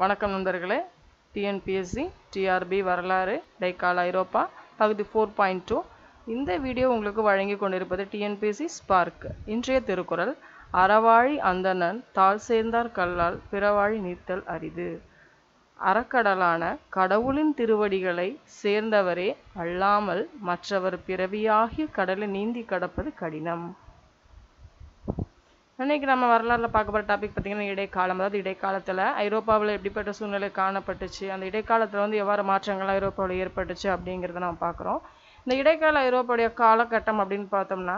வணக்கம் நண்பர்களே. TNPSC TRP வரலாறு டைக்கால் ஐரோப்பா பகுதி ஃபோர் பாயிண்ட் டூ. இந்த வீடியோ உங்களுக்கு வழங்கி கொண்டிருப்பது டிஎன்பிஎஸ்சி ஸ்பார்க். இன்றைய திருக்குறள் அறவாழி அந்தணன் தாழ் சேர்ந்தார் கல்லால் பிறவாழி நீத்தல் அரிது. அறக்கடலான கடவுளின் திருவடிகளை சேர்ந்தவரே அல்லாமல் மற்றவர் பிறவியாகிய கடலை நீந்தி கடப்பது கடினம். இன்றைக்கி நம்ம வரலாறுல பார்க்கப்பட்ட டாபிக் பார்த்திங்கன்னா இடைக்காலம். அதாவது இடைக்காலத்தில் ஐரோப்பாவில் எப்படிப்பட்ட சூழ்நிலை காணப்பட்டுச்சு அந்த இடைக்காலத்தில் வந்து எவ்வாறு மாற்றங்கள் ஐரோப்பாவில் ஏற்பட்டுச்சு அப்படிங்கிறத நம்ம பார்க்குறோம். இந்த இடைக்கால ஐரோப்பாவுடைய காலகட்டம் அப்படின்னு பார்த்தோம்னா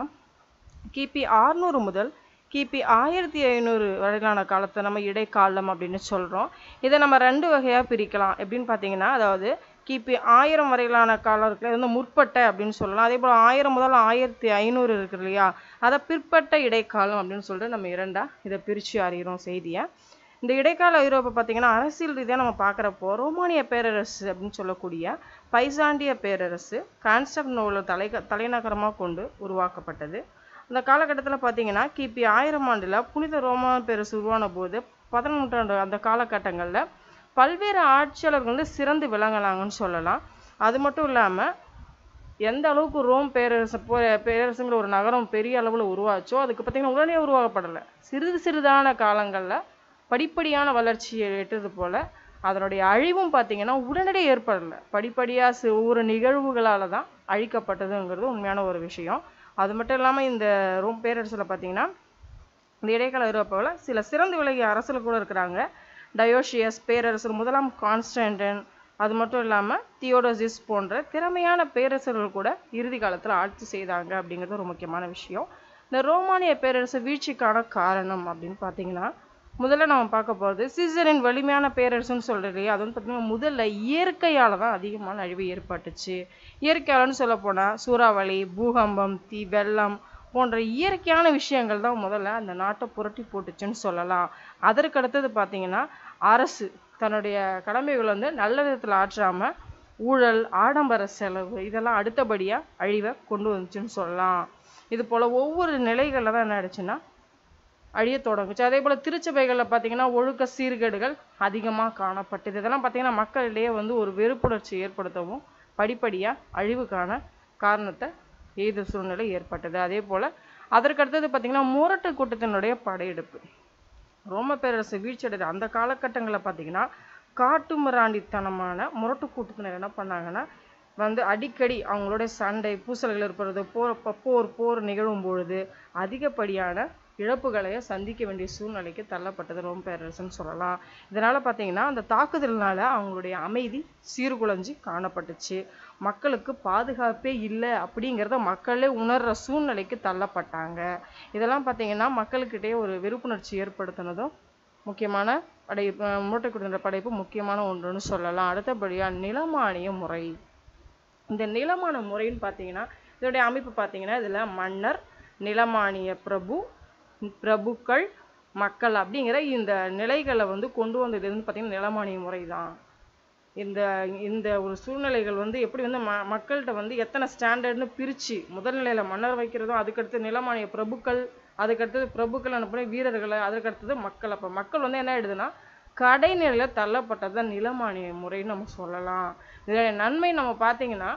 கிபி ஆறுநூறு முதல் கிபி ஆயிரத்தி ஐநூறு வரையிலான காலத்தை நம்ம இடைக்காலம் அப்படின்னு சொல்கிறோம் இதை நம்ம ரெண்டு வகையாக பிரிக்கலாம். எப்படின்னு பார்த்தீங்கன்னா அதாவது கிபி ஆயிரம் வரையிலான காலம் இருக்குல்ல வந்து முற்பட்ட அப்படின்னு சொல்லலாம். அதே போல் ஆயிரம் முதல் ஆயிரத்தி ஐநூறு இருக்கு இல்லையா? அதை பிற்பட்ட இடைக்காலம் அப்படின்னு சொல்லிட்டு நம்ம இரண்டாக இதை பிரித்து அறிகிறோம் செய்தியை. இந்த இடைக்கால ஐரோப்பா பார்த்தீங்கன்னா அரசியல் ரீதியாக நம்ம பார்க்குறப்போ ரோமானிய பேரரசு அப்படின்னு சொல்லக்கூடிய பைசாண்டிய பேரரசு கான்ஸ்டன்டினோவில் தலை தலைநகரமாக கொண்டு உருவாக்கப்பட்டது. அந்த காலகட்டத்தில் பார்த்தீங்கன்னா கிபி ஆயிரம் ஆண்டில் புனித ரோமான் பேரரசு உருவான போது பதினொன்றாண்டு அந்த காலகட்டங்களில் பல்வேறு ஆட்சியாளர்கள் வந்து சிறந்து விளங்கினாங்கன்னு சொல்லலாம். அது மட்டும் இல்லாமல் எந்த அளவுக்கு ரோம் பேரரசு பேரரசுங்கிற ஒரு நகரம் பெரிய அளவில் உருவாச்சோ அதுக்கு பார்த்தீங்கன்னா உடனே உருவாக்கப்படலை. சிறிது சிறிதான காலங்களில் படிப்படியான வளர்ச்சியை எட்டது போல் அதனுடைய அழிவும் பார்த்திங்கன்னா உடனடியே ஏற்படலை. படிப்படியாக ஒவ்வொரு நிகழ்வுகளால் தான் அழிக்கப்பட்டதுங்கிறது உண்மையான ஒரு விஷயம். அது மட்டும் இல்லாமல் இந்த ரோம் பேரரசில் பார்த்தீங்கன்னா இந்த இடைக்கால ஐரோப்பாவில் சில சிறந்து விலகிய அரசுகள் கூட இருக்கிறாங்க. டயோஷியஸ் பேரரசர் முதலாம் கான்ஸ்டன்டன் அது மட்டும் இல்லாமல் தியோடோசிஸ் போன்ற திறமையான பேரரசர்கள் கூட இறுதி காலத்தில் ஆட்சி செய்தாங்க அப்படிங்கிறது ஒரு முக்கியமான விஷயம். இந்த ரோமானிய பேரரசு வீழ்ச்சிக்கான காரணம் அப்படின்னு பார்த்தீங்கன்னா முதல்ல நம்ம பார்க்க போகிறது சீசரின் வலிமையான பேரரசுன்னு சொல்கிறது இல்லையா? அது வந்து பார்த்திங்கன்னா முதல்ல இயற்கையால் தான் அதிகமான அழிவு ஏற்பட்டுச்சு. இயற்கையாலன்னு சொல்லப்போனால் சூறாவளி பூகம்பம் தீ வெள்ளம் போன்ற இயற்கையான விஷயங்கள் தான் முதல்ல அந்த நாட்டை புரட்டி போட்டுச்சுன்னு சொல்லலாம். அதற்கு அடுத்தது பார்த்தீங்கன்னா அரசு தன்னுடைய கடமைகளை வந்து நல்ல விதத்தில் ஆற்றாமல் ஊழல் ஆடம்பர செலவு இதெல்லாம் அடுத்தபடியாக அழிவை கொண்டு வந்துச்சுன்னு சொல்லலாம். இது போல் ஒவ்வொரு நிலைகளில் தான் என்ன ஆயிடுச்சுன்னா அழிய தொடங்குச்சு. அதே போல் திருச்சபைகளில் பார்த்தீங்கன்னா ஒழுக்க சீர்கேடுகள் அதிகமாக காணப்பட்டது. இதெல்லாம் பார்த்தீங்கன்னா மக்களிடையே வந்து ஒரு வெறுப்புணர்ச்சி ஏற்படுத்தவும் படிப்படியாக அழிவுக்கான காரணத்தை எய்த சூழ்நிலை ஏற்பட்டது. அதே போல் அதற்கடுத்தது பார்த்திங்கன்னா முரட்டு கூட்டத்தினுடைய படையெடுப்பு. ரோம பேரரசு வீழ்ச்சியடைது அந்த காலகட்டங்களில் பார்த்தீங்கன்னா காட்டுமிராண்டித்தனமான முரட்டு கூட்டத்தினர் என்ன பண்ணாங்கன்னா வந்து அடிக்கடி அவங்களுடைய சண்டை பூசல்கள் ஏற்படுறது போர் போர் போர் நிகழும் பொழுது அதிகப்படியான இழப்புகளையும் சந்திக்க வேண்டிய சூழ்நிலைக்கு தள்ளப்பட்டது. ரோம் பேரரசுன்னு சொல்லலாம். இதனால் பார்த்தீங்கன்னா அந்த தாக்குதல்னால அவங்களுடைய அமைதி சீர்குலைஞ்சி காணப்பட்டுச்சு. மக்களுக்கு பாதுகாப்பே இல்லை அப்படிங்கிறத மக்களே உணர்கிற சூழ்நிலைக்கு தள்ளப்பட்டாங்க. இதெல்லாம் பார்த்தீங்கன்னா மக்களுக்கிட்டே ஒரு விருப்புணர்ச்சி ஏற்படுத்தினதும் முக்கியமான படை மூட்டை மூட்டைக்குடின்ற படைப்பு முக்கியமான ஒன்றுன்னு சொல்லலாம். அடுத்தபடியாக நிலமானிய முறை. இந்த நிலமான முறைன்னு பார்த்தீங்கன்னா இதோடைய அமைப்பு பார்த்தீங்கன்னா இதில் மன்னர் நிலமானிய பிரபு பிரபுக்கள் மக்கள் அப்படிங்கிற இந்த நிலைகளை வந்து கொண்டு வந்தது வந்து பார்த்திங்கன்னா நிலமானிய முறை தான் இந்த இந்த ஒரு சூழ்நிலைகள் வந்து எப்படி வந்து ம மக்கள்கிட்ட வந்து எத்தனை ஸ்டாண்டர்ட்னு பிரித்து முதல் நிலையில் மன்னர் வைக்கிறதும் அதுக்கடுத்து நிலமானிய பிரபுக்கள் அதுக்கடுத்தது பிரபுக்கள் அனுப்பின வீரர்களை அதுக்கடுத்தது மக்கள். அப்போ மக்கள் வந்து என்ன ஆயிடுதுன்னா கடைநிலையில் தள்ளப்பட்டது தான் நிலமானிய முறைன்னு நம்ம சொல்லலாம். இதோடைய நன்மை நம்ம பார்த்தீங்கன்னா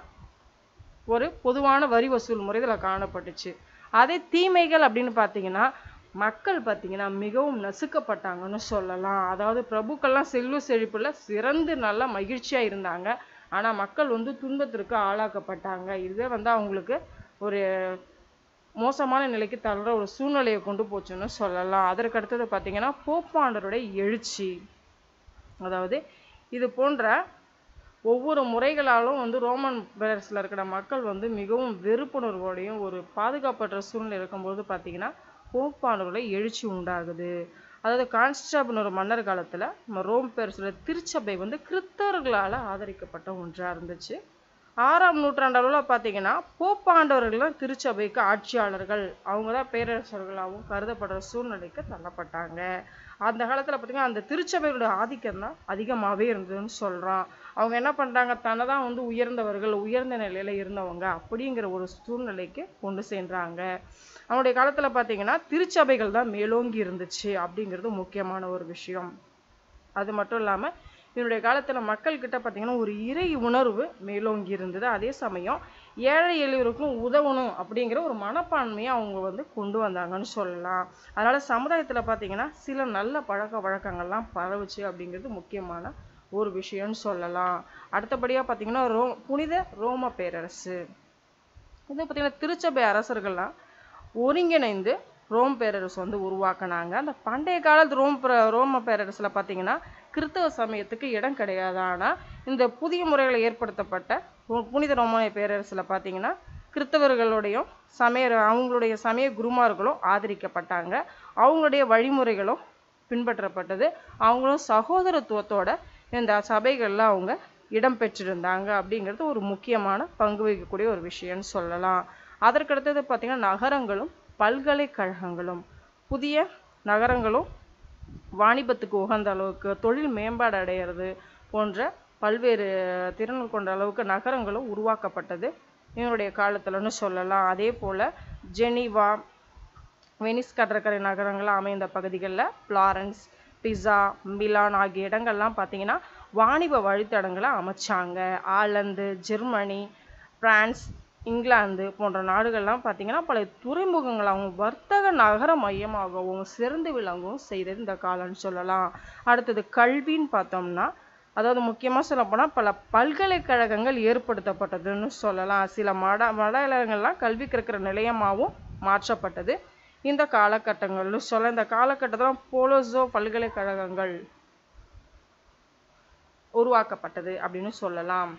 ஒரு பொதுவான வரி வசூல் முறை இதில் காணப்பட்டுச்சு. அதே தீமைகள் அப்படின்னு பார்த்தீங்கன்னா மக்கள் பார்த்தீங்கன்னா மிகவும் நசுக்கப்பட்டாங்கன்னு சொல்லலாம். அதாவது பிரபுக்கள்லாம் செல்வ செழிப்பில் சிறந்து நல்லா மகிழ்ச்சியாக இருந்தாங்க. ஆனால் மக்கள் வந்து துன்பத்திற்கு ஆளாக்கப்பட்டாங்க. இதுவே வந்து அவங்களுக்கு ஒரு மோசமான நிலைக்கு தள்ளுற ஒரு சூழ்நிலையை கொண்டு போச்சுன்னு சொல்லலாம். அதற்கு அடுத்தது பார்த்திங்கன்னா போப்பாண்டருடைய எழுச்சி. அதாவது இது போன்ற ஒவ்வொரு முறைகளாலும் வந்து ரோமன் பேரஸில் இருக்கிற மக்கள் வந்து மிகவும் வெறுப்புணர்வோடையும் ஒரு பாதுகாப்பற்ற சூழ்நிலை இருக்கும்போது பார்த்திங்கன்னா போப்பாண்டருடைய எழுச்சி உண்டாகுது. அதாவது கான்ஸ்டாபினோட ஒரு மன்னர் காலத்தில் நம்ம ரோம் பேரரசில் திருச்சபை வந்து கிறித்தவர்களால் ஆதரிக்கப்பட்ட ஒன்றாக இருந்துச்சு. ஆறாம் நூற்றாண்டளவில் பார்த்தீங்கன்னா போப்பாண்டவர்கள்லாம் திருச்சபைக்கு ஆட்சியாளர்கள். அவங்க தான் பேரரசர்களாகவும் கருதப்படுற சூழ்நிலைக்கு தள்ளப்பட்டாங்க. அந்த காலத்தில் பார்த்தீங்கன்னா அந்த திருச்சபையோட ஆதிக்கம் தான் அதிகமாகவே இருந்ததுன்னு சொல்கிறோம் அவங்க என்ன பண்ணுறாங்க தன்னை தான் வந்து உயர்ந்தவர்கள் உயர்ந்த நிலையில் இருந்தவங்க அப்படிங்கிற ஒரு சூழ்நிலைக்கு கொண்டு சென்றாங்க. அவனுடைய காலத்தில் பார்த்தீங்கன்னா திருச்சபைகள் தான் மேலோங்கி இருந்துச்சு அப்படிங்கிறது முக்கியமான ஒரு விஷயம். அது மட்டும் இல்லாமல் இவனுடைய காலத்தில் மக்கள்கிட்ட பார்த்தீங்கன்னா ஒரு இறை உணர்வு மேலோங்கி இருந்தது. அதே சமயம் ஏழை எளியவருக்கும் உதவணும் அப்படிங்கிற ஒரு மனப்பான்மையை அவங்க வந்து கொண்டு வந்தாங்கன்னு சொல்லலாம். அதனால் சமுதாயத்தில் பார்த்திங்கன்னா சில நல்ல பழக்க வழக்கங்கள்லாம் பரவுச்சு அப்படிங்கிறது முக்கியமான ஒரு விஷயம்னு சொல்லலாம். அடுத்தபடியாக பார்த்திங்கன்னா ரோ புனித ரோம பேரரசு. இது பார்த்திங்கன்னா திருச்சபை அரசர்கள்லாம் ஒருங்கிணைந்து ரோம் பேரரசு வந்து உருவாக்குனாங்க. அந்த பண்டைய காலத்து ரோம் ரோம பேரரசில் பார்த்தீங்கன்னா கிறிஸ்தவ சமயத்துக்கு இடம் கிடையாது. ஆனால் இந்த புதிய முறைகளை ஏற்படுத்தப்பட்ட புனித ரோமானிய பேரரசில் பார்த்தீங்கன்னா கிறித்தவர்களுடையும் சமய அவங்களுடைய சமய குருமார்களும் ஆதரிக்கப்பட்டாங்க. அவங்களுடைய வழிமுறைகளும் பின்பற்றப்பட்டது. அவங்களும் சகோதரத்துவத்தோட இந்த சபைகளில் அவங்க இடம் பெற்றிருந்தாங்க அப்படிங்கிறது ஒரு முக்கியமான பங்கு வகிக்கக்கூடிய ஒரு விஷயம்னு சொல்லலாம். அதற்கடுத்தது பார்த்திங்கன்னா நகரங்களும் பல்கலைக்கழகங்களும் புதிய நகரங்களும் வாணிபத்துக்கு உகந்த அளவுக்கு தொழில் மேம்பாடு அடையிறது போன்ற பல்வேறு திறன்கள் கொண்ட அளவுக்கு நகரங்களும் உருவாக்கப்பட்டது இவனுடைய காலத்தில்னு சொல்லலாம். அதே போல் ஜெனீவா வெனிஸ் கடற்கரை நகரங்கள் அமைந்த பகுதிகளில் ஃப்ளாரன்ஸ் பிஸா மிலான் ஆகிய இடங்கள்லாம் பார்த்தீங்கன்னா வாணிப வழித்தடங்களை அமைச்சாங்க. ஆலந்து ஜெர்மனி பிரான்ஸ் இங்கிலாந்து போன்ற நாடுகள்லாம் பார்த்தீங்கன்னா பல துறைமுகங்களாகவும் வர்த்தக நகர மையமாகவும் சிறந்து விளங்கவும் செய்தது இந்த காலம்னு சொல்லலாம். அடுத்தது கல்வின்னு பார்த்தோம்னா அதாவது முக்கியமாக சொல்லப்போனால் பல பல்கலைக்கழகங்கள் ஏற்படுத்தப்பட்டதுன்னு சொல்லலாம். சில மட மடாலயங்கள்லாம் கல்வி கற்கிற நிலையமாகவும் மாற்றப்பட்டது. இந்த காலகட்டங்கள்னு சொல்ல இந்த காலகட்டத்தில் போலோசோ பல்கலைக்கழகங்கள் உருவாக்கப்பட்டது அப்படின்னு சொல்லலாம்.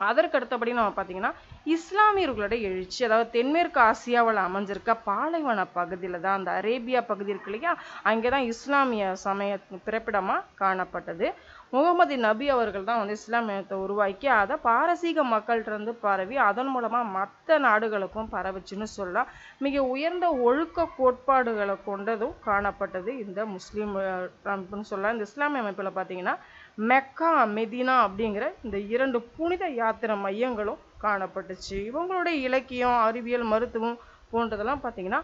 அதற்கு அடுத்தபடி நம்ம பார்த்தீங்கன்னா இஸ்லாமியர்களோட எழுச்சி அதாவது தென்மேற்கு ஆசியாவில் அமைஞ்சிருக்க பாலைவன பகுதியில் தான் அந்த அரேபியா பகுதி இருக்கு இல்லையா? அங்கே தான் இஸ்லாமிய சமய பிறப்பிடமாக காணப்பட்டது. முகமது நபி அவர்கள் தான் வந்து இஸ்லாமியத்தை உருவாக்கி அதை பாரசீக மக்கள்கிட்ட இருந்து பரவி அதன் மூலமாக மற்ற நாடுகளுக்கும் பரவுச்சுன்னு சொல்லலாம். மிக உயர்ந்த ஒழுக்க கோட்பாடுகளை கொண்டதும் காணப்பட்டது இந்த முஸ்லீம் அமைப்புன்னு சொல்லலாம். இந்த இஸ்லாமிய அமைப்பில் பார்த்தீங்கன்னா மெக்கா மெதினா அப்படிங்கிற இந்த இரண்டு புனித யாத்திரை மையங்களும் காணப்பட்டுச்சு. இவங்களுடைய இலக்கியம் அறிவியல் மருத்துவம் போன்றதெல்லாம் பார்த்தீங்கன்னா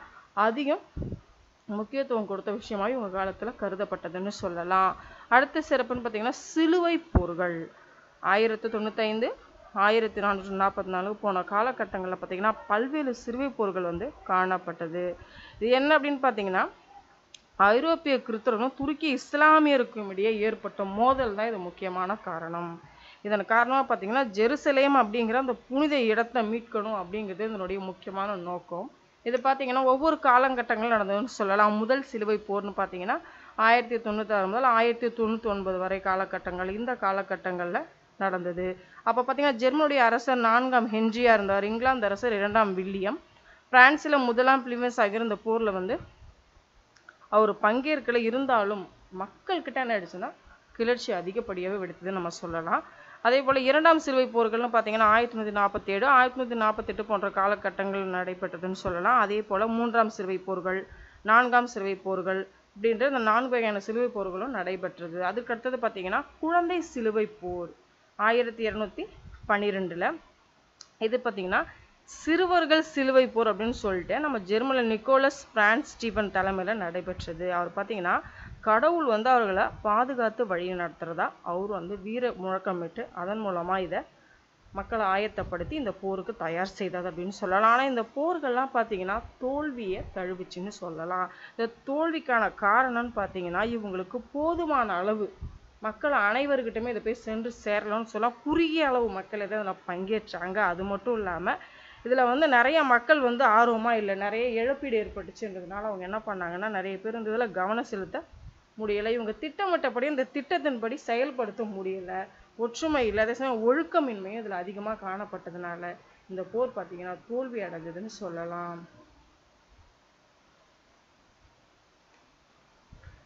அதிகம் முக்கியத்துவம் கொடுத்த விஷயமாக இவங்க காலத்தில் கருதப்பட்டதுன்னு சொல்லலாம். அடுத்த சிறப்புன்னு பார்த்தீங்கன்னா சிலுவை போர்கள். ஆயிரத்தி தொண்ணூத்தைந்து ஆயிரத்தி நானூற்றி நாற்பத்தி நாலு போன காலகட்டங்களில் பார்த்தீங்கன்னா பல்வேறு சிலுவை போர்கள் வந்து காணப்பட்டது. இது என்ன அப்படின்னு பார்த்தீங்கன்னா ஐரோப்பிய கிறிஸ்தவர்களும் துருக்கி இஸ்லாமியருக்கும் இடையே ஏற்பட்ட மோதல் தான் இது முக்கியமான காரணம். இதன் காரணமாக பார்த்தீங்கன்னா ஜெருசலேம் அப்படிங்கிற அந்த புனித இடத்தை மீட்கணும் அப்படிங்கிறது இதனுடைய முக்கியமான நோக்கம். இது பார்த்தீங்கன்னா ஒவ்வொரு காலங்கட்டங்களும் நடந்ததுன்னு சொல்லலாம். முதல் சிலுவை போர்னு பார்த்தீங்கன்னா ஆயிரத்தி தொண்ணூத்தாறு முதல் ஆயிரத்தி தொண்ணூற்றி ஒன்பது வரை காலகட்டங்கள் இந்த காலகட்டங்களில் நடந்தது. அப்போ பார்த்தீங்கன்னா ஜெர்மனுடைய அரசர் நான்காம் ஹென்ரியாக இருந்தார். இங்கிலாந்து அரசர் இரண்டாம் வில்லியம். பிரான்சில் முதலாம் பிலிமஸ் ஆகிய இந்த போரில் வந்து அவர் பங்கேற்கல இருந்தாலும் மக்கள்கிட்ட என்ன ஆயிடுச்சுன்னா கிளர்ச்சி அதிகப்படியாகவே வெடித்ததுன்னு நம்ம சொல்லலாம். அதே போல் இரண்டாம் சிலுவை போர்கள்னு பார்த்தீங்கன்னா ஆயிரத்தி நூற்றி நாற்பத்தேழு ஆயிரத்தி நூற்றி நாற்பத்தெட்டு போன்ற காலகட்டங்கள் நடைபெற்றதுன்னு சொல்லலாம். அதே போல் மூன்றாம் சிலுவை போர்கள் நான்காம் சிலுவை போர்கள் அப்படின்ற இந்த நான்கு வகையான சிலுவை போர்களும் நடைபெற்றது. அதுக்கடுத்தது பார்த்தீங்கன்னா குழந்தை சிலுவை போர் ஆயிரத்தி இரநூத்தி பன்னிரெண்டில். இது பார்த்தீங்கன்னா சிறுவர்கள் சிலுவை போர் அப்படின்னு சொல்லிட்டு நம்ம ஜெர்மனில் நிக்கோலஸ் பிரான்ஸ் ஸ்டீபன் தலைமையில் நடைபெற்றது. அவர் பார்த்தீங்கன்னா கடவுள் வந்து அவர்களை பாதுகாத்து வழி நடத்துகிறதா அவர் வந்து வீர முழக்கமிட்டு அதன் மூலமாக இதை மக்களை ஆயத்தப்படுத்தி இந்த போருக்கு தயார் செய்தது அப்படின்னு சொல்லலாம். ஆனால் இந்த போர்கள்லாம் பார்த்தீங்கன்னா தோல்வியை தழுவிச்சுன்னு சொல்லலாம். இந்த தோல்விக்கான காரணம்னு பார்த்தீங்கன்னா இவங்களுக்கு போதுமான அளவு மக்கள் அனைவர்கிட்டமே இதை போய் சென்று சேரலாம்னு சொல்லலாம். குறுகிய அளவு மக்கள் இதை அதில் பங்கேற்றாங்க. அது மட்டும் இல்லாமல் இதில் வந்து நிறைய மக்கள் வந்து ஆர்வமாக இல்லை. நிறைய இழப்பீடு ஏற்பட்டுச்சுன்றதுனால அவங்க என்ன பண்ணாங்கன்னா நிறைய பேர் இந்த இதில் கவனம் செலுத்த முடியலை. இவங்க திட்டமிட்டபடி இந்த திட்டத்தின்படி செயல்படுத்த முடியல. ஒற்றுமை இல்லை. அதே சமயம் ஒழுக்கமின்மையும் இதில் அதிகமாக காணப்பட்டதுனால இந்த போர் பார்த்தீங்கன்னா தோல்வி அடைஞ்சதுன்னு சொல்லலாம்.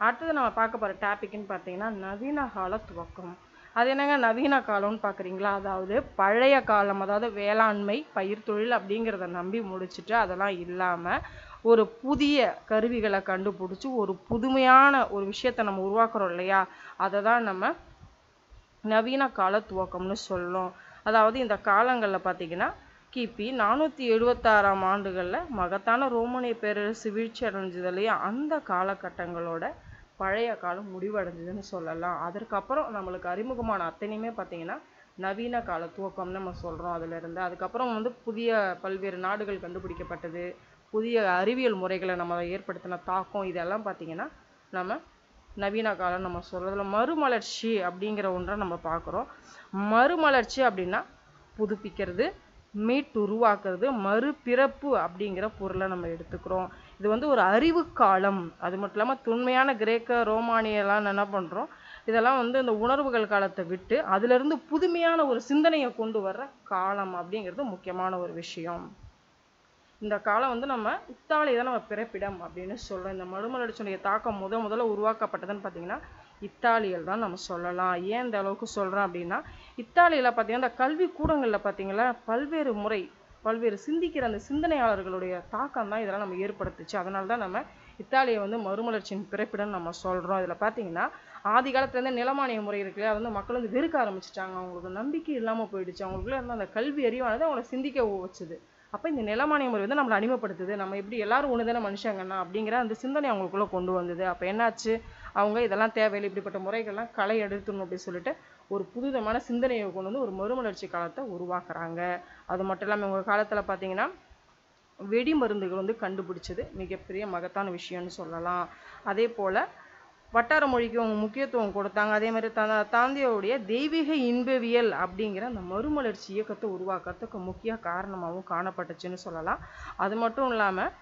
அடுத்தது நம்ம பார்க்க போகிற டாபிக்னு பார்த்தீங்கன்னா நவீன கால துவக்கம். அது என்னங்க நவீன காலம்னு பார்க்குறீங்களா அதாவது பழைய காலம் அதாவது வேளாண்மை பயிர் தொழில் அப்படிங்கிறத நம்பி முடிச்சுட்டு அதெல்லாம் இல்லாமல் ஒரு புதிய கருவிகளை கண்டுபிடிச்சி ஒரு புதுமையான ஒரு விஷயத்தை நம்ம உருவாக்குறோம் இல்லையா? அதை தான் நம்ம நவீன கால துவக்கம்னு சொல்லும் அதாவது இந்த காலங்களில் பார்த்தீங்கன்னா கிபி நானூற்றி எழுபத்தாறாம் ஆண்டுகளில் மகத்தான ரோமானிய பேரரசு வீழ்ச்சி அடைஞ்சது இல்லையா அந்த காலகட்டங்களோட பழைய காலம் முடிவடைஞ்சதுன்னு சொல்லலாம். அதற்கப்புறம் நம்மளுக்கு அறிமுகமான அத்தனையுமே பார்த்தீங்கன்னா நவீன கால துவக்கம்னு நம்ம சொல்கிறோம் அதிலிருந்து. அதுக்கப்புறம் வந்து புதிய பல்வேறு நாடுகள் கண்டுபிடிக்கப்பட்டது புதிய அறிவியல் முறைகளை நம்ம ஏற்படுத்தின தாக்கம் இதெல்லாம் பார்த்திங்கன்னா நம்ம நவீன காலம் நம்ம சொல்கிறதுல மறுமலர்ச்சி அப்படிங்கிற ஒன்றை நம்ம பார்க்குறோம். மறுமலர்ச்சி அப்படின்னா புதுப்பிக்கிறது மீட்டு உருவாக்குறது மறுபிறப்பு அப்படிங்கிற பொருளை நம்ம எடுத்துக்கிறோம். இது வந்து ஒரு அறிவு காலம். அது மட்டும் இல்லாமல் தொன்மையான கிரேக்க ரோமானியெல்லாம் என்ன பண்ணுறோம் இதெல்லாம் வந்து இந்த உணர்வுகள் காலத்தை விட்டு அதிலிருந்து புதுமையான ஒரு சிந்தனையை கொண்டு வர்ற காலம் அப்படிங்கிறது முக்கியமான ஒரு விஷயம். இந்த காலம் வந்து நம்ம இத்தாலி தான் நம்ம பிறப்பிடம் அப்படின்னு சொல்கிறோம் இந்த மறுமலர்ச்சியுடைய தாக்கம் முத முதல்ல உருவாக்கப்பட்டதுன்னு பார்த்தீங்கன்னா இத்தாலியில் தான் நம்ம சொல்லலாம். ஏன் இந்த அளவுக்கு சொல்கிறோம் அப்படின்னா இத்தாலியில் பார்த்தீங்கன்னா இந்த கல்வி கூடங்களில் பார்த்தீங்கன்னா பல்வேறு முறை பல்வேறு சிந்திக்கிற அந்த சிந்தனையாளர்களுடைய தாக்கம் தான் இதெல்லாம் நம்ம ஏற்படுத்துச்சு. அதனால தான் நம்ம இத்தாலியை வந்து மறுமலர்ச்சியின் பிறப்பிடம் நம்ம சொல்கிறோம் இதில் பார்த்தீங்கன்னா ஆதி காலத்துலேருந்து நிலமானிய முறை இருக்குது அது வந்து மக்கள் வந்து வெறுக்க ஆரம்பிச்சிட்டாங்க. அவங்களுக்கு நம்பிக்கை இல்லாமல் போயிடுச்சு. அவங்களுக்குள்ள இருந்த அந்த கல்வி அறிவானது அவங்கள சிந்திக்க வச்சுது. அப்போ இந்த நிலமானிய முறை வந்து நம்மளை அடிமைப்படுத்துது. நம்ம எப்படி எல்லாரும் ஒன்று தானே மனுஷங்கன்னா அப்படிங்கிற அந்த சிந்தனை அவங்களுக்குள்ளே கொண்டு வந்தது. அப்போ என்னாச்சு? அவங்க இதெல்லாம் தேவையில்லை இப்படிப்பட்ட முறைகள்லாம் களை எடுத்துடணும் அப்படின்னு சொல்லிட்டு ஒரு புதுவிதமான சிந்தனையை கொண்டு வந்து ஒரு மறுமலர்ச்சி காலத்தை உருவாக்குறாங்க. அது மட்டும் இல்லாமல் உங்கள் காலத்தில் பார்த்தீங்கன்னா வெடி மருந்துகள் வந்து கண்டுபிடிச்சது மிகப்பெரிய மகத்தான விஷயம்னு சொல்லலாம். அதே போல் வட்டார மொழிக்கு அவங்க முக்கியத்துவம் கொடுத்தாங்க. அதே மாதிரி தா தாந்தியோடைய தெய்வீக இன்பவியல் அப்படிங்கிற அந்த மறுமலர்ச்சி இயக்கத்தை உருவாக்குறதுக்கு முக்கிய காரணமாகவும் காணப்பட்டுச்சுன்னு சொல்லலாம். அது மட்டும் இல்லாமல்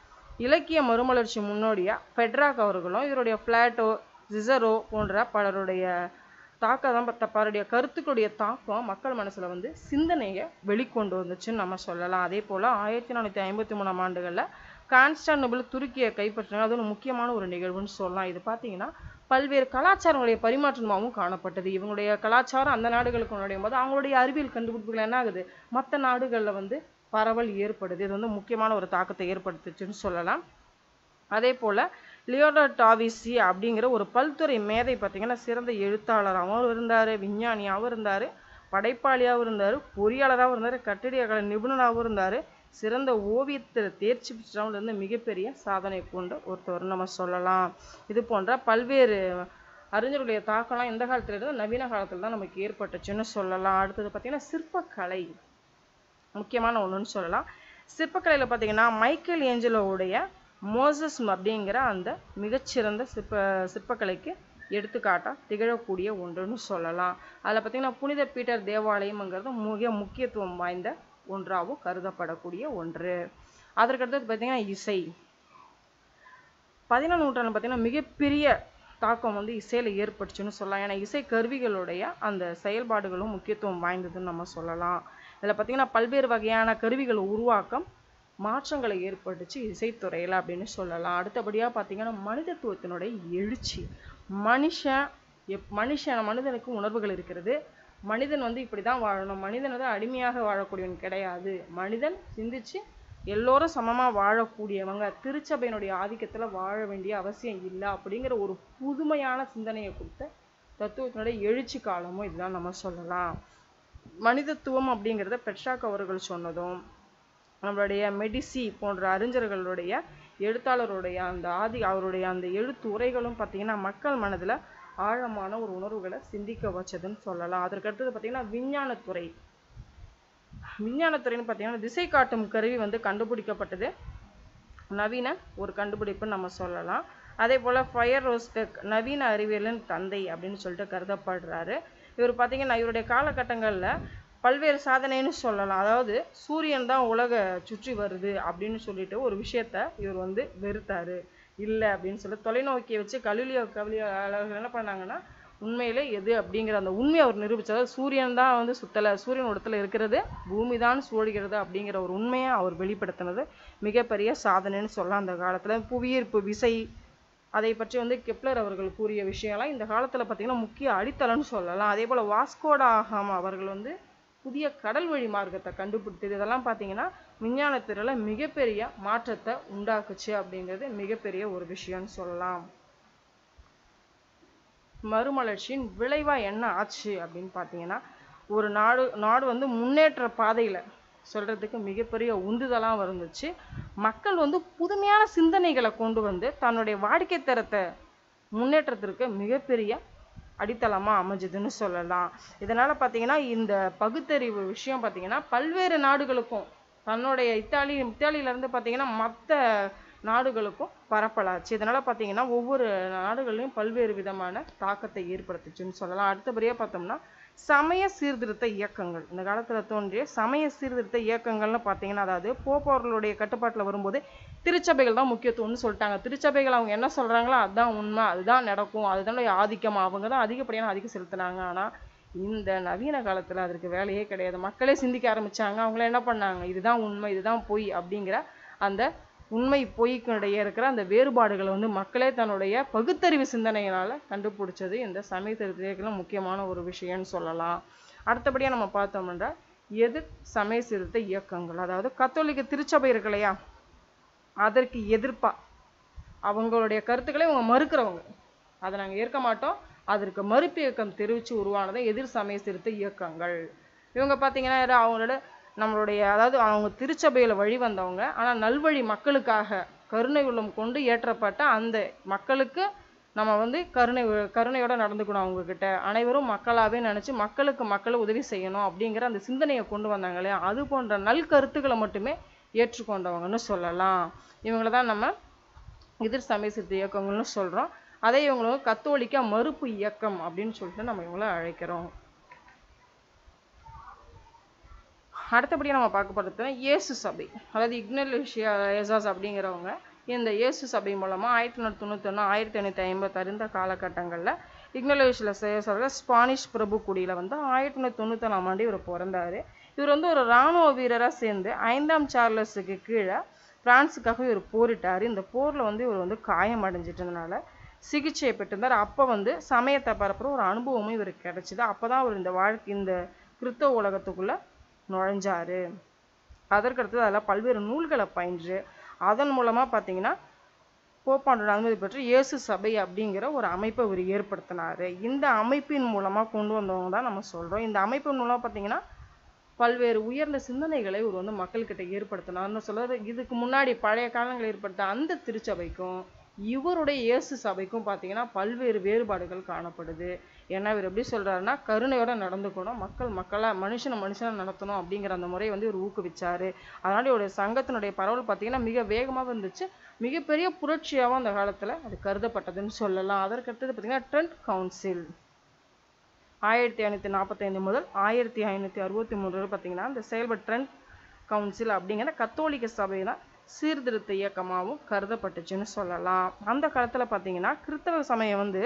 இலக்கிய மறுமலர்ச்சி முன்னோடியாக பெட்ராக் அவர்களும் இவருடைய பிளாட்டோ ஜிசரோ போன்ற பலருடைய தாக்கம் தப்பாருடைய கருத்துக்களுடைய தாக்கம் மக்கள் மனசில் வந்து சிந்தனையை வெளிக்கொண்டு வந்துச்சுன்னு நம்ம சொல்லலாம். அதே போல் ஆயிரத்தி நானூற்றி ஐம்பத்தி மூணாம் ஆண்டுகளில் கான்ஸ்டாண்டினபிள் துருக்கியை கைப்பற்றினாங்க. அது ஒரு முக்கியமான ஒரு நிகழ்வுன்னு சொல்லலாம். இது பார்த்தீங்கன்னா பல்வேறு கலாச்சாரங்களுடைய பரிமாற்றமாகவும் காணப்பட்டது. இவங்களுடைய கலாச்சாரம் அந்த நாடுகளுக்கு நுழையும் போது அவங்களுடைய அறிவியல் கண்டுபிடிப்புகள் என்ன ஆகுது? மற்ற நாடுகளில் வந்து பரவல் ஏற்படுது. இது வந்து முக்கியமான ஒரு தாக்கத்தை ஏற்படுத்துச்சுன்னு சொல்லலாம். அதே போல் லியோனோ டாவிசி அப்படிங்கிற ஒரு பல்துறை மேதை பார்த்தீங்கன்னா சிறந்த எழுத்தாளராகவும் இருந்தார் விஞ்ஞானியாகவும் இருந்தார் படைப்பாளியாகவும் இருந்தார் பொறியாளராகவும் இருந்தார் கட்டிடக்கலை நிபுணராகவும் இருந்தார் சிறந்த ஓவியத்தில் தேர்ச்சி பெற்றவங்க இருந்து மிகப்பெரிய சாதனை கொண்ட ஒருத்தர் நம்ம சொல்லலாம். இது போன்ற பல்வேறு அறிஞருடைய தாக்கம்லாம் இந்த காலத்துல இருந்து நவீன காலத்தில் தான் நமக்கு ஏற்பட்டுச்சுன்னு சொல்லலாம். அடுத்தது பார்த்திங்கன்னா சிற்பக்கலை முக்கியமான ஒன்றுன்னு சொல்லலாம். சிற்பக்கலையில் பார்த்தீங்கன்னா மைக்கேல் ஏஞ்சலோவுடைய மோசஸ் அப்படிங்கிற அந்த மிகச்சிறந்த சிற்ப சிற்பக்கலைக்கு எடுத்துக்காட்டாக திகழக்கூடிய ஒன்றுன்னு சொல்லலாம். அதில் பார்த்தீங்கன்னா புனித பீட்டர் தேவாலயம்ங்கிறது மிக முக்கியத்துவம் வாய்ந்த ஒன்றாகவும் கருதப்படக்கூடிய ஒன்று. அதற்கடுத்தது பார்த்திங்கன்னா இசை. பதினொன்று நூற்றாண்டு பார்த்திங்கன்னா மிகப்பெரிய தாக்கம் வந்து இசையில் ஏற்பட்டுச்சுன்னு சொல்லலாம். ஏன்னா இசை கருவிகளுடைய அந்த செயல்பாடுகளும் முக்கியத்துவம் வாய்ந்ததுன்னு நம்ம சொல்லலாம். இதில் பார்த்திங்கன்னா பல்வேறு வகையான கருவிகள் உருவாக்கம் மாற்றங்களை ஏற்பட்டுச்சு இசைத்துறையில் அப்படின்னு சொல்லலாம். அடுத்தபடியாக பார்த்தீங்கன்னா மனிதத்துவத்தினுடைய எழுச்சி. மனுஷன் எப் மனுஷன் மனிதனுக்கு உணர்வுகள் இருக்கிறது. மனிதன் வந்து இப்படி தான் வாழணும். மனிதன் வந்து அடிமையாக வாழக்கூடியவன் கிடையாது. மனிதன் சிந்திச்சு எல்லோரும் சமமாக வாழக்கூடியவங்க. திருச்சபையினுடைய ஆதிக்கத்தில் வாழ வேண்டிய அவசியம் இல்லை அப்படிங்கிற ஒரு புதுமையான சிந்தனையை கொடுத்த தத்துவத்தினுடைய எழுச்சி காலமும் இதுதான் நம்ம சொல்லலாம். மனிதத்துவம் அப்படிங்கிறத பெட்ராக் அவர்கள் சொன்னதும் நம்மளுடைய மெடிசி போன்ற அறிஞர்களுடைய எழுத்தாளருடைய அந்த ஆதி அவருடைய அந்த எழுத்து உரைகளும் பார்த்திங்கன்னா மக்கள் மனதுல ஆழமான ஒரு உணர்வுகளை சிந்திக்க வச்சதுன்னு சொல்லலாம். அதற்கடுத்தது பார்த்திங்கன்னா விஞ்ஞானத்துறை. விஞ்ஞானத்துறைன்னு பார்த்திங்கன்னா திசை காட்டும் கருவி வந்து கண்டுபிடிக்கப்பட்டது. நவீன ஒரு கண்டுபிடிப்புன்னு நம்ம சொல்லலாம். அதே போல ஃபயர் ரோஸ்டெக் நவீன அறிவியலின் தந்தை அப்படின்னு சொல்லிட்டு கருதப்படுறாரு. இவர் பார்த்தீங்கன்னா இவருடைய காலகட்டங்கள்ல பல்வேறு சாதனைன்னு சொல்லலாம். அதாவது சூரியன் தான் உலக சுற்றி வருது அப்படின்னு சொல்லிட்டு ஒரு விஷயத்த இவர் வந்து வெறுத்தாரு. இல்லை அப்படின்னு சொல்லி தொலைநோக்கியை வச்சு கலிலியோ கவிலியாளர்கள் என்ன பண்ணாங்கன்னா உண்மையிலே எது அப்படிங்கிற அந்த உண்மையை அவர் நிரூபிச்சார். சூரியன் தான் வந்து சுத்தலை சூரியன் உடத்தில் இருக்கிறது பூமி தான் சூழ்கிறது அப்படிங்கிற ஒரு உண்மையை அவர் வெளிப்படுத்தினது மிகப்பெரிய சாதனைன்னு சொல்லலாம் அந்த காலத்தில். புவியீர்ப்பு விசை அதை பற்றி வந்து கெப்லர் அவர்கள் கூறிய விஷயம்லாம் இந்த காலத்தில் பார்த்திங்கன்னா முக்கிய அடித்தளம்னு சொல்லலாம். அதே போல் வாஸ்கோடா ஆகாமா அவர்கள் வந்து புதிய கடல் வழி மார்க்கத்தை கண்டுபிடித்தது. இதெல்லாம் பார்த்தீங்கன்னா விஞ்ஞானத்துறையில் மிகப்பெரிய மாற்றத்தை உண்டாக்குச்சு அப்படிங்கிறது மிகப்பெரிய ஒரு விஷயம்னு சொல்லலாம். மறுமலர்ச்சியின் விளைவாக என்ன ஆச்சு அப்படின்னு பார்த்தீங்கன்னா ஒரு நாடு நாடு வந்து முன்னேற்ற பாதையில் சொல்றதுக்கு மிகப்பெரிய உந்துதலாக இருந்துச்சு. மக்கள் வந்து புதுமையான சிந்தனைகளை கொண்டு வந்து தன்னுடைய வாடிக்கை தரத்தை முன்னேற்றத்திற்கு மிகப்பெரிய அடித்தளமாக அமைஞ்சதுன்னு சொல்லலாம். இதனால் பார்த்தீங்கன்னா இந்த பகுத்தறிவு விஷயம் பார்த்தீங்கன்னா பல்வேறு நாடுகளுக்கும் தன்னுடைய இத்தாலி இத்தாலியிலேருந்து பார்த்தீங்கன்னா மற்ற நாடுகளுக்கும் பரப்பலாச்சு. இதனால் பார்த்தீங்கன்னா ஒவ்வொரு நாடுகள்லையும் பல்வேறு விதமான தாக்கத்தை ஏற்படுத்துச்சுன்னு சொல்லலாம். அடுத்தபடியாக பார்த்தோம்னா சமய சீர்திருத்த இயக்கங்கள். இந்த காலத்தில் தோன்றிய சமய சீர்திருத்த இயக்கங்கள்னு பார்த்தீங்கன்னா அதாவது போப்பவர்களுடைய கட்டுப்பாட்டில் வரும்போது திருச்சபைகள் தான் முக்கியத்துவம்னு சொல்லிட்டாங்க. திருச்சபைகள் அவங்க என்ன சொல்கிறாங்களோ அதுதான் உண்மை அதுதான் நடக்கும் அதுதான் ஆதிக்கம். அவங்க தான் அதிகப்படியான அதிகம் செலுத்தினாங்க. ஆனால் இந்த நவீன காலத்தில் அதற்கு வேலையே கிடையாது. மக்களே சிந்திக்க ஆரம்பித்தாங்க அவங்கள என்ன பண்ணாங்க? இதுதான் உண்மை இதுதான் பொய் அப்படிங்கிற அந்த உண்மை பொய்க்கிடையே இருக்கிற அந்த வேறுபாடுகளை வந்து மக்களே தன்னுடைய பகுத்தறிவு சிந்தனையினால் கண்டுபிடிச்சது இந்த சமய திருத்தியத்துல முக்கியமான ஒரு விஷயம்னு சொல்லலாம். அடுத்தபடியாக நம்ம பார்த்தோம்னா எதிர் சமய சிறுத்தை இயக்கங்கள். அதாவது கத்தோலிக்க திருச்சபை இருக்கு இல்லையா? அதற்கு எதிர்ப்பா. அவங்களுடைய கருத்துக்களை இவங்க மறுக்கிறவங்க. அதை நாங்கள் ஏற்க மாட்டோம். அதற்கு மறுப்பு இயக்கம் தெரிவித்து உருவானது எதிர் சமய சிறுத்தை இயக்கங்கள். இவங்க பார்த்தீங்கன்னா அவங்களோட நம்மளுடைய அதாவது அவங்க திருச்சபையில் வழி வந்தவங்க. ஆனால் நல்வழி மக்களுக்காக கருணை உள்ளம் கொண்டு ஏற்றப்பட்ட அந்த மக்களுக்கு நம்ம வந்து கருணை கருணையோட நடந்துக்கணும் அவங்கக்கிட்ட அனைவரும் மக்களாகவே நினச்சி மக்களுக்கு மக்களை உதவி செய்யணும் அப்படிங்கிற அந்த சிந்தனையை கொண்டு வந்தாங்க இல்லையா? அது போன்ற நல் கருத்துக்களை மட்டுமே ஏற்றுக்கொண்டவங்கன்னு சொல்லலாம். இவங்கள தான் நம்ம எதிர் சமய சித்த இயக்கங்கள்னு சொல்கிறோம் அதே இவங்களும் கத்தோலிக்க மறுப்பு இயக்கம் அப்படின்னு சொல்லிட்டு நம்ம இவங்கள அழைக்கிறோம். அடுத்தபடியாக நம்ம பார்க்க போகிறது இயேசு சபை. அதாவது இக்னலேஷியா ஏசாஸ் அப்படிங்கிறவங்க இந்த இயேசு சபை மூலமாக ஆயிரத்தி தொள்ளாயிரத்தி தொண்ணூத்தொன்னு ஆயிரத்தி எண்ணூற்றி ஐம்பத்தாறு இந்த காலகட்டங்கள்ல இக்னலிஷியா எசாஸ் ஸ்பானிஷ் பிரபு குடியில் வந்து ஆயிரத்தி தொள்ளாயிரத்தி தொண்ணூத்தொன்னாம் ஆண்டு இவர் பிறந்தார். இவர் வந்து ஒரு ராணுவ வீரராக சேர்ந்து ஐந்தாம் சார்லஸுக்கு கீழே பிரான்ஸுக்காக இவர் போரிட்டார். இந்த போரில் வந்து இவர் வந்து காயம் அடைஞ்சிட்டதுனால சிகிச்சை பெற்றிருந்தார். அப்போ வந்து சமயத்தை பரப்புற ஒரு அனுபவமும் இவருக்கு அப்போ தான் அவர் இந்த வாழ்க்கை இந்த கிறித்தவ உலகத்துக்குள்ளே நுழைஞ்சாரு. அதற்கடுத்தது அதில் பல்வேறு நூல்களை பயின்று அதன் மூலமாக பார்த்தீங்கன்னா போப்பாண்டோட அனுமதி பெற்று இயேசு சபை அப்படிங்கிற ஒரு அமைப்பை அவர் ஏற்படுத்தினார். இந்த அமைப்பின் மூலமாக கொண்டு வந்தவங்க தான் நம்ம சொல்கிறோம் இந்த அமைப்பின் மூலமாக பார்த்தீங்கன்னா பல்வேறு உயர்ந்த சிந்தனைகளை இவர் வந்து மக்கள்கிட்ட ஏற்படுத்தினார்னு சொல்கிறது இதுக்கு முன்னாடி பழைய காலங்களில் ஏற்படுத்த அந்த திருச்சபைக்கும் இவருடைய இயேசு சபைக்கும் பார்த்தீங்கன்னா பல்வேறு வேறுபாடுகள் காணப்படுது. ஏன்னா இவர் எப்படி சொல்கிறாருன்னா கருணையோட நடந்துக்கணும் மக்கள் மக்களாக மனுஷனை மனுஷனை நடத்தணும் அப்படிங்கிற அந்த முறையை வந்து இவர் ஊக்குவிச்சார். அதனால் இவருடைய சங்கத்தினுடைய பரவல் பார்த்தீங்கன்னா மிக வேகமாக இருந்துச்சு. மிகப்பெரிய புரட்சியாகவும் அந்த காலத்தில் அது கருதப்பட்டதுன்னு சொல்லலாம். அதற்கடுத்தது பார்த்தீங்கன்னா ட்ரெண்ட் கவுன்சில். ஆயிரத்தி ஐநூற்றி நாற்பத்தைந்து முதல் ஆயிரத்தி ஐநூற்றி அறுபத்தி மூணு வரை பார்த்தீங்கன்னா இந்த செயல்பட் ட்ரெண்ட் கவுன்சில் அப்படிங்கிற கத்தோலிக்க சபை தான் சீர்திருத்த இயக்கமாகவும் கருதப்பட்டுச்சுன்னு சொல்லலாம். அந்த காலத்தில் பார்த்தீங்கன்னா கிறிஸ்தவ சமயம் வந்து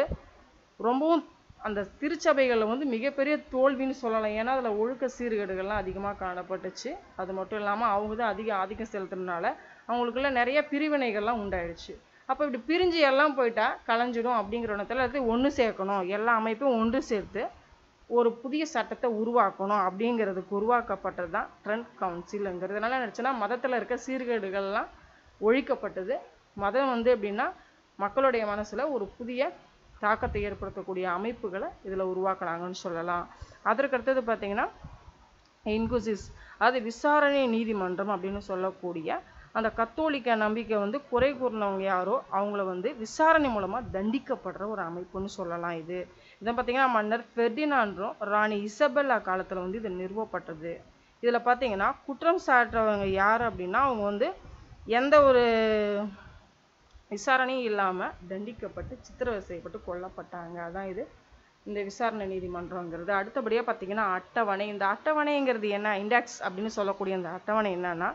ரொம்பவும் அந்த திருச்சபைகளில் வந்து மிகப்பெரிய தோல்வின்னு சொல்லலாம். ஏன்னா அதில் ஒழுக்க சீர்கேடுகள்லாம் அதிகமாக காணப்பட்டுச்சு. அது மட்டும் இல்லாமல் அவங்க தான் அதிக ஆதிக்கம் செலுத்துறதுனால அவங்களுக்குள்ள நிறைய பிரிவினைகள்லாம் உண்டாயிடுச்சு. அப்போ இப்படி பிரிஞ்சு எல்லாம் போயிட்டா கலைஞ்சிடும் அப்படிங்கிற இடத்துல எல்லாத்தையும் ஒன்று சேர்க்கணும். எல்லா அமைப்பும் ஒன்று சேர்த்து ஒரு புதிய சட்டத்தை உருவாக்கணும் அப்படிங்கிறதுக்கு உருவாக்கப்பட்டது தான் ட்ரெண்ட் கவுன்சிலுங்கிறதுனால நினச்சுன்னா மதத்தில் இருக்க சீர்கேடுகள்லாம் ஒழிக்கப்பட்டது. மதம் வந்து எப்படின்னா மக்களுடைய மனசில் ஒரு புதிய தாக்கத்தை ஏற்படுத்தக்கூடிய அமைப்புகளை இதில் உருவாக்குனாங்கன்னு சொல்லலாம். அதற்கு அடுத்தது பார்த்தீங்கன்னா இன்குசிஸ் அது விசாரணை நீதிமன்றம் அப்படின்னு சொல்லக்கூடிய அந்த கத்தோலிக்க நம்பிக்கை வந்து குறை கூறினவங்க யாரோ அவங்கள வந்து விசாரணை மூலமாக தண்டிக்கப்படுற ஒரு அமைப்புன்னு சொல்லலாம் இது. இதை பார்த்தீங்கன்னா மன்னர் ஃபெர்டினாண்டும் ராணி இசபெல்லா காலத்தில் வந்து இது நிறுவப்பட்டது. இதில் பார்த்தீங்கன்னா குற்றம் சாட்டுறவங்க யார் அப்படின்னா அவங்க வந்து எந்த ஒரு விசாரணையும் இல்லாமல் தண்டிக்கப்பட்டு சித்திரவதை செய்யப்பட்டு கொல்லப்பட்டாங்க. அதான் இது. இந்த விசாரணை நீதிமன்றங்கிறது. அடுத்தபடியாக பார்த்தீங்கன்னா அட்டவணை. இந்த அட்டவணைங்கிறது என்ன? இண்டெக்ஸ் அப்படின்னு சொல்லக்கூடிய இந்த அட்டவணை என்னன்னா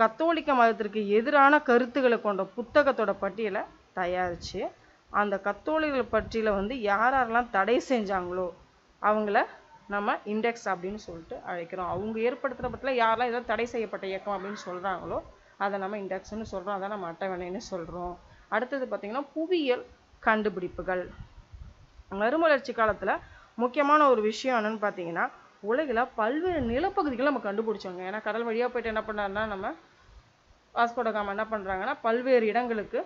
கத்தோலிக்க மதத்திற்கு எதிரான கருத்துக்களை கொண்ட புத்தகத்தோட பட்டியலை தயாரிச்சு அந்த கத்தோலிகள் பற்றியில் வந்து யார் யாரெல்லாம் தடை செஞ்சாங்களோ அவங்கள நம்ம இண்டெக்ஸ் அப்படின்னு சொல்லிட்டு அழைக்கிறோம். அவங்க ஏற்படுத்துகிற பட்சத்தில் யாரெல்லாம் எதாவது தடை செய்யப்பட்ட இயக்கம் அப்படின்னு சொல்கிறாங்களோ அதை நம்ம இண்டெக்ஸ்னு சொல்கிறோம் அதை நம்ம அட்டவணைன்னு சொல்கிறோம் அடுத்தது பார்த்திங்கன்னா புவியியல் கண்டுபிடிப்புகள். மறுமலர்ச்சி காலத்தில் முக்கியமான ஒரு விஷயம் என்னென்னு பார்த்தீங்கன்னா உலகில் பல்வேறு நிலப்பகுதிகளை நம்ம கண்டுபிடிச்சோங்க. ஏன்னா கடல் வழியாக போயிட்டு என்ன பண்ணாருன்னா நம்ம வாஸ்கோடகாமா என்ன பண்ணுறாங்கன்னா பல்வேறு இடங்களுக்கு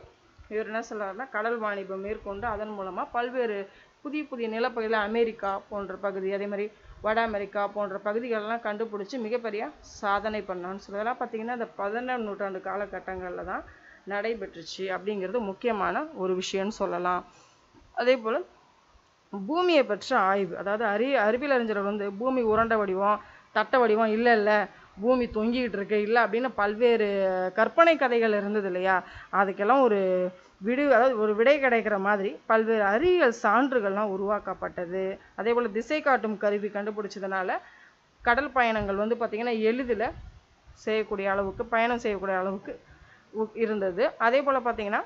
இவர் என்ன சொல்கிறாருன்னா கடல் வாணிபம் மேற்கொண்டு அதன் மூலமாக பல்வேறு புதிய புதிய நிலப்பகுதியில் அமெரிக்கா போன்ற பகுதி அதே மாதிரி வட அமெரிக்கா போன்ற பகுதிகளெல்லாம் கண்டுபிடிச்சி மிகப்பெரிய சாதனை பண்ணான்னு சொல்லி அதெல்லாம் அந்த இந்த பதினெண்டாம் நூற்றாண்டு காலகட்டங்களில் தான் நடைபெற்றுச்சு அப்படிங்கிறது முக்கியமான ஒரு விஷயம்னு சொல்லலாம். அதே போல் பூமியை பற்ற ஆய்வு அதாவது அறி அறிவியல் அறிஞர்கள் வந்து பூமி உருண்ட வடிவம் தட்ட வடிவம் இல்லை இல்லை பூமி தொங்கிக்கிட்டு இருக்கு. இல்லை அப்படின்னு பல்வேறு கற்பனை கதைகள் இருந்தது இல்லையா? அதுக்கெல்லாம் ஒரு விடு அதாவது ஒரு விடை கிடைக்கிற மாதிரி பல்வேறு அறிவியல் சான்றுகள்லாம் உருவாக்கப்பட்டது. அதே போல் திசை காட்டும் கருவி கண்டுபிடிச்சதுனால கடல் பயணங்கள் வந்து பார்த்திங்கன்னா எளிதில் செய்யக்கூடிய அளவுக்கு பயணம் செய்யக்கூடிய அளவுக்கு உ- இருந்தது. அதே போல் பார்த்திங்கன்னா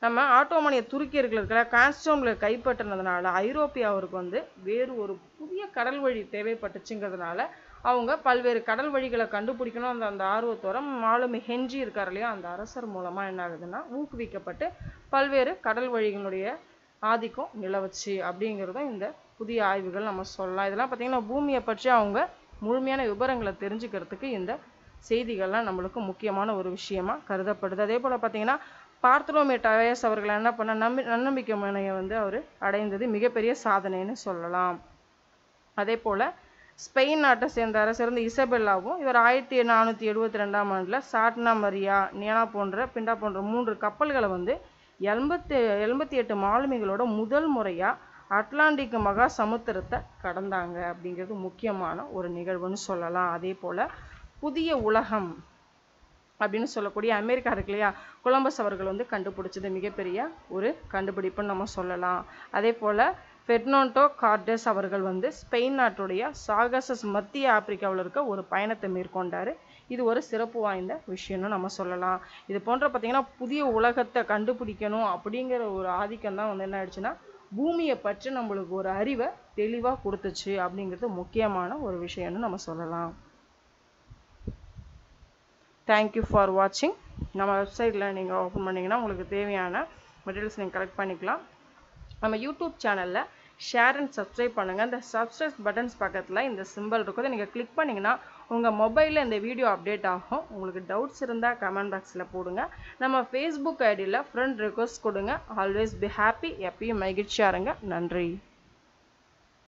நம்ம ஆட்டோமானிய துருக்கியர்கள் இருக்கிற கான்ஸ்டோம்ல கைப்பற்றினதுனால ஐரோப்பியாவிற்கு வந்து வேறு ஒரு புதிய கடல் வழி தேவைப்பட்டுச்சுங்கிறதுனால அவங்க பல்வேறு கடல் வழிகளை கண்டுபிடிக்கணும். அந்த அந்த ஆர்வத்தோட மாலுமி ஹென்றி இருக்கார் இல்லையா? அந்த அரசர் மூலமாக என்ன ஆகுதுன்னா ஊக்குவிக்கப்பட்டு பல்வேறு கடல் வழிகளுடைய ஆதிக்கம் நிலவுச்சு அப்படிங்கிறதும் இந்த புதிய ஆய்வுகள் நம்ம சொல்லலாம். இதெல்லாம் பார்த்தீங்கன்னா பூமியை பற்றி அவங்க முழுமையான விவரங்களை தெரிஞ்சுக்கிறதுக்கு இந்த செய்திகள்லாம் நம்மளுக்கு முக்கியமான ஒரு விஷயமா கருதப்படுது. அதே போல் பார்த்தீங்கன்னா பார்த்தலோமே டயஸ் அவர்கள் என்ன பண்ண நம்பி நன்னம்பிக்கை முனையை வந்து அவர் அடைந்தது மிகப்பெரிய சாதனைன்னு சொல்லலாம். அதே போல் ஸ்பெயின் நாட்டை சேர்ந்த சிறந்த இசபெல்லாவும் இவர் ஆயிரத்தி நானூற்றி எழுபத்தி ரெண்டாம் ஆண்டில் சாட்னா மரியா நியானா போன்ற பிண்டா போன்ற மூன்று கப்பல்களை வந்து எண்பத்தி எண்பத்தி எட்டு மாலுமிகளோட முதல் முறையாக அட்லாண்டிக் மகா சமுத்திரத்தை கடந்தாங்க அப்படிங்கிறது முக்கியமான ஒரு நிகழ்வுன்னு சொல்லலாம். அதே போல் புதிய உலகம் அப்படின்னு சொல்லக்கூடிய அமெரிக்கா இருக்கு இல்லையா? கொலம்பஸ் அவர்கள் வந்து கண்டுபிடிச்சது மிகப்பெரிய ஒரு கண்டுபிடிப்புன்னு நம்ம சொல்லலாம். அதே போல் ஃபெர்னாண்டோ கார்டஸ் அவர்கள் வந்து ஸ்பெயின் நாட்டுடைய சாகசஸ் மத்திய ஆப்பிரிக்காவில் இருக்க ஒரு பயணத்தை மேற்கொண்டார். இது ஒரு சிறப்பு வாய்ந்த விஷயம்னு நம்ம சொல்லலாம். இது போன்ற பார்த்திங்கன்னா புதிய உலகத்தை கண்டுபிடிக்கணும் அப்படிங்கிற ஒரு ஆதிக்கம் தான் வந்து என்ன ஆயிடுச்சுன்னா பூமியை பற்றி நம்மளுக்கு ஒரு அறிவை தெளிவாக கொடுத்துச்சு அப்படிங்கிறது முக்கியமான ஒரு விஷயம்னு நம்ம சொல்லலாம். தேங்க்யூ ஃபார் வாட்சிங் நம்ம வெப்சைட்டில் நீங்கள் ஓப்பன் பண்ணிங்கன்னா உங்களுக்கு தேவையான மெட்டீரியல்ஸ் நீங்கள் கலெக்ட் பண்ணிக்கலாம். நம்ம யூடியூப் சேனலில் ஷேர் அண்ட் சப்ஸ்கிரைப் பண்ணுங்கள் இந்த சப்ஸ்கிரைப் பட்டன்ஸ் பக்கத்தில் இந்த சிம்பிள் இருக்குது. நீங்கள் கிளிக் பண்ணிங்கன்னா உங்கள் மொபைலில் இந்த வீடியோ அப்டேட் ஆகும். உங்களுக்கு டவுட்ஸ் இருந்தால் கமெண்ட் பாக்ஸில் போடுங்க. நம்ம ஃபேஸ்புக் ஐடியில் ஃப்ரெண்ட் ரிக்வஸ்ட் கொடுங்க. ஆல்வேஸ் பி ஹாப்பி எப்பயும் மகிழ்ச்சியாக இருங்க. நன்றி.